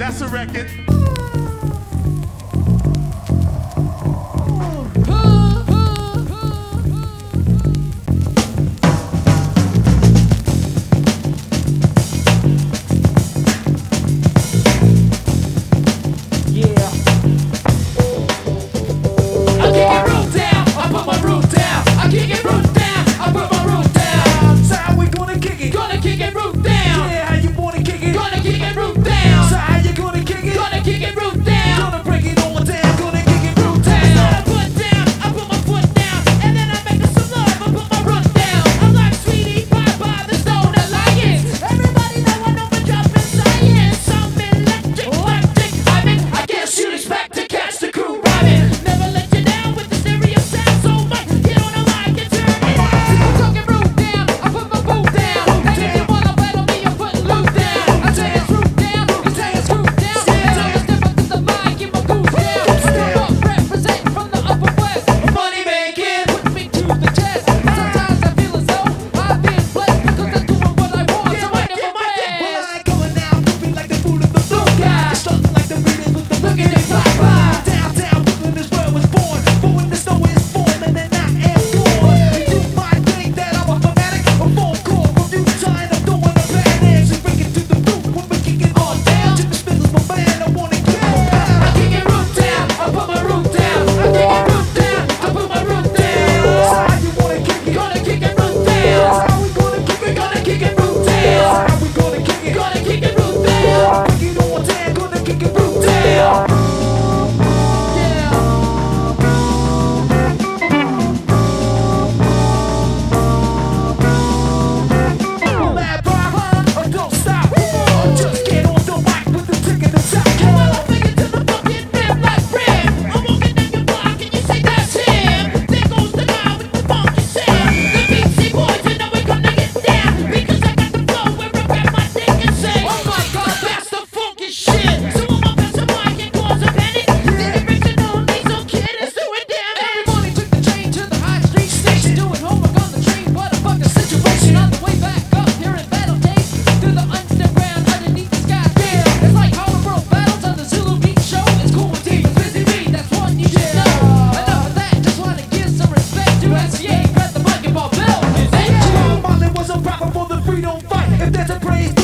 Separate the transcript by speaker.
Speaker 1: That's a record.
Speaker 2: don't fight. If there's a praise,